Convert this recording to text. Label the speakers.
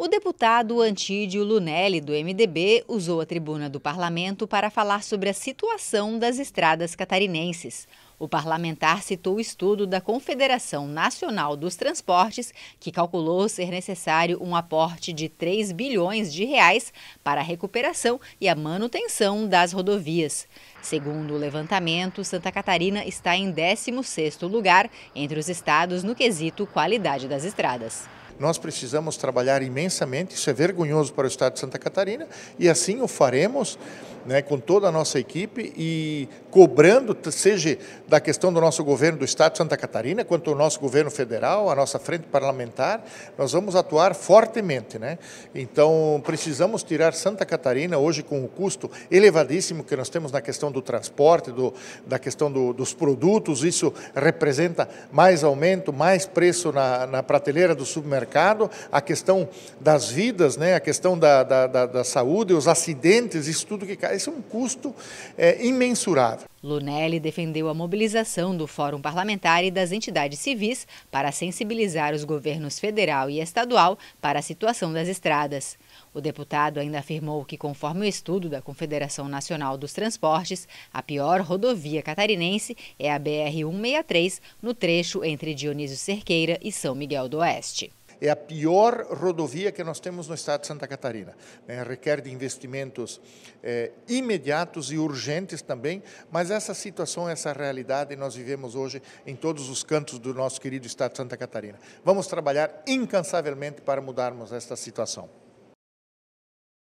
Speaker 1: O deputado Antídio Lunelli, do MDB, usou a tribuna do parlamento para falar sobre a situação das estradas catarinenses. O parlamentar citou o estudo da Confederação Nacional dos Transportes, que calculou ser necessário um aporte de 3 bilhões de reais para a recuperação e a manutenção das rodovias. Segundo o levantamento, Santa Catarina está em 16º lugar entre os estados no quesito qualidade das estradas.
Speaker 2: Nós precisamos trabalhar imensamente, isso é vergonhoso para o estado de Santa Catarina, e assim o faremos né, com toda a nossa equipe e cobrando, seja da questão do nosso governo do estado de Santa Catarina, quanto do nosso governo federal, a nossa frente parlamentar, nós vamos atuar fortemente. Né? Então, precisamos tirar Santa Catarina, hoje com o custo elevadíssimo que nós temos na questão do transporte, do, da questão do, dos produtos, isso representa mais aumento, mais preço na, na prateleira do supermercado mercado, a questão das vidas, né, a questão da, da, da, da saúde, os acidentes, isso tudo que cai, isso é um custo é, imensurável.
Speaker 1: Lunelli defendeu a mobilização do Fórum Parlamentar e das entidades civis para sensibilizar os governos federal e estadual para a situação das estradas. O deputado ainda afirmou que, conforme o estudo da Confederação Nacional dos Transportes, a pior rodovia catarinense é a BR-163, no trecho entre Dionísio Cerqueira e São Miguel do Oeste
Speaker 2: é a pior rodovia que nós temos no estado de Santa Catarina. É, requer de investimentos é, imediatos e urgentes também, mas essa situação, essa realidade nós vivemos hoje em todos os cantos do nosso querido estado de Santa Catarina. Vamos trabalhar incansavelmente para mudarmos esta situação.